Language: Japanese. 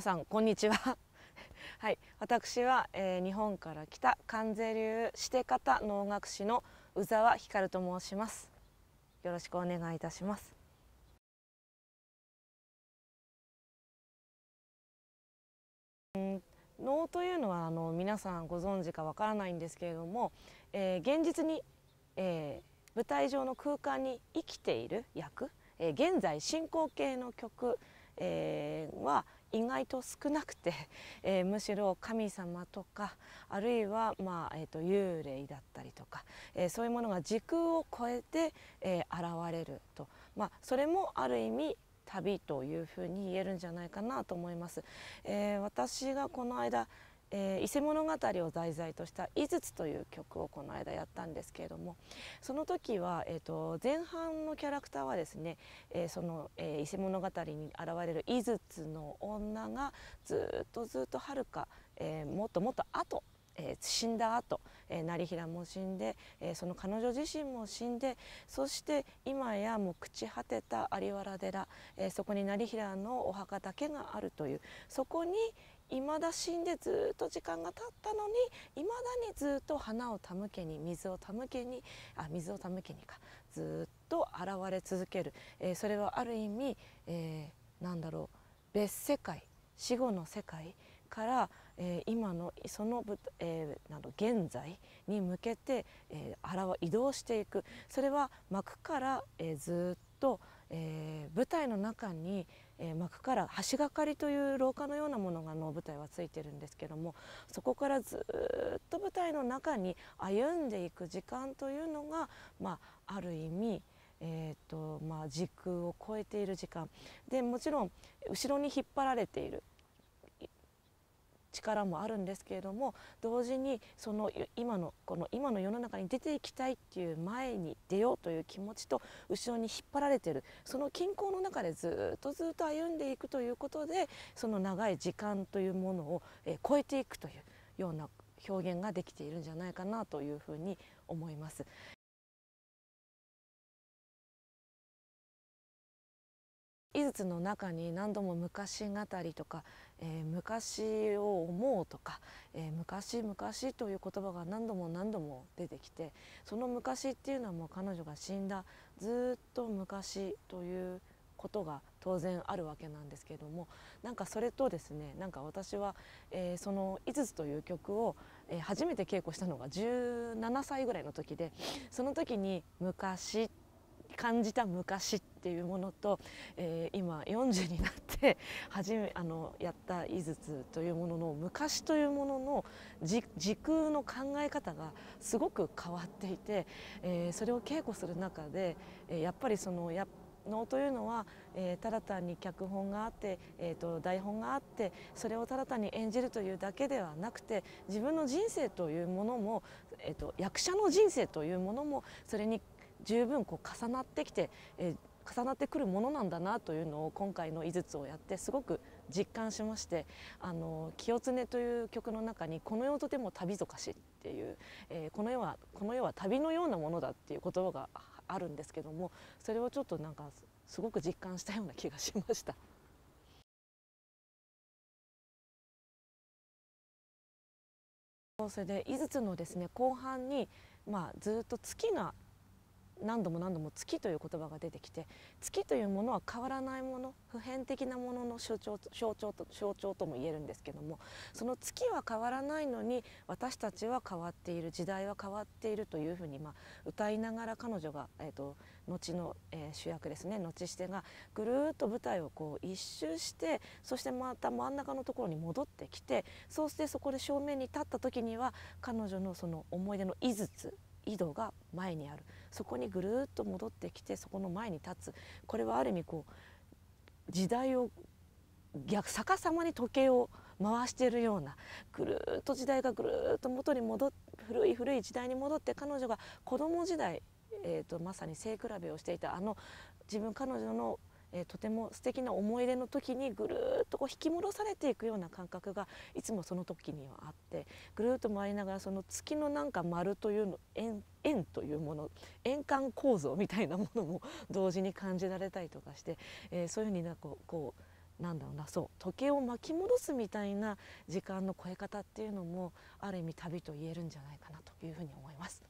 皆さんこんにちは。はい。私は、えー、日本から来た関税流して方能楽師の宇沢光と申します。よろしくお願いいたします。能というのはあの皆さんご存知かわからないんですけれども、えー、現実に、えー、舞台上の空間に生きている役、えー、現在進行形の曲、えー、は意外と少なくて、えー、むしろ神様とかあるいは、まあえーと、幽霊だったりとか、えー、そういうものが時空を超えて、えー、現れると、まあ、それもある意味旅というふうに言えるんじゃないかなと思います。え、私がこの間えー、伊勢物語を題材とした「井筒」という曲をこの間やったんですけれどもその時は、えーと、前半のキャラクターはですね、えー、その、えー、伊勢物語に現れる井筒の女がずっとずっとはるか、えー、もっともっと後えー、死んだ後、えー、成平も死んで、えー、その彼女自身も死んでそして今やもう朽ち果てた有原寺、えー、そこに成平のお墓だけがあるというそこに未だ死んでずっと時間が経ったのに未だにずっと花を手向けに水を手向けにあ水を手向けにか。ずっと現れ続ける、えー、それはある意味、えー、なんだろう。別世界死後の世界から、えー、今のその、えー、など現在に向けて、えー、移動していく。それは幕から、えー、ずっと、えー、舞台の中に、えー、幕から橋がかりという廊下のようなものがの舞台はついてるんですけどもそこからずっと舞台の中に歩んでいく時間というのが、まあ、ある意味えーとまあ、時空を超えている時間。でもちろん後ろに引っ張られている。力もあるんですけれども同時にその今のこの今の世の中に出ていきたいっていう前に出ようという気持ちと後ろに引っ張られてるその均衡の中でずっとずっと歩んでいくということでその長い時間というものを、え超えていくというような表現ができているんじゃないかなというふうに思います。井筒の中に何度も昔語りとか、えー、昔を思うとか、えー、昔昔という言葉が何度も何度も出てきてその昔っていうのはもう彼女が死んだずっと昔ということが当然あるわけなんですけどもなんかそれとですねなんか私は、えー、その「井筒」という曲を、えー、初めて稽古したのが17歳ぐらいの時でその時に「昔」感じた昔っっていうものと、えー、今40になって 初めあのやった井筒というものの昔というものの時空の考え方がすごく変わっていて、えー、それを稽古する中で、えー、やっぱりそのや能というのは、えー、ただ単に脚本があって、えーと、台本があってそれをただ単に演じるというだけではなくて自分の人生というものも、えーと役者の人生というものもそれに十分こう重なってきて、えー、重なってくるものなんだなというのを今回の「井筒」をやってすごく実感しまして「あの清常」という曲の中に「この世とても旅ぞかし」っていう、えー、この世はこの世は旅のようなものだっていう言葉があるんですけどもそれをちょっとなんかすごく実感したような気がしました。それで井筒のですね後半に、まあ、ずっと月が何度も何度も月という言葉が出てきて月というものは変わらないもの普遍的なものの象徴象徴と象徴とも言えるんですけどもその月は変わらないのに私たちは変わっている時代は変わっているというふうに、まあ、歌いながら彼女が、えーと、後の、えー、主役ですね後してがぐるっと舞台をこう一周してそしてまた真ん中のところに戻ってきてそうしてそこで正面に立った時には彼女のその思い出の井筒井戸が前にある。そこにぐるっと戻ってきてそこの前に立つ。これはある意味こう時代を逆逆さまに時計を回しているようなぐるっと時代がぐるっと元に戻っ古い古い時代に戻って彼女が子供時代、えーと、とまさに背比べをしていたあの自分彼女のえー、とても素敵な思い出の時にぐるっとこう引き戻されていくような感覚がいつもその時にはあってぐるっと回りながらその月のなんか丸というの円円というもの円環構造みたいなものも 同時に感じられたりとかして、えー、そういうふうになんかこうなんだろうなそう時計を巻き戻すみたいな時間の超え方っていうのもある意味旅と言えるんじゃないかなというふうに思います。